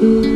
Mm-hmm.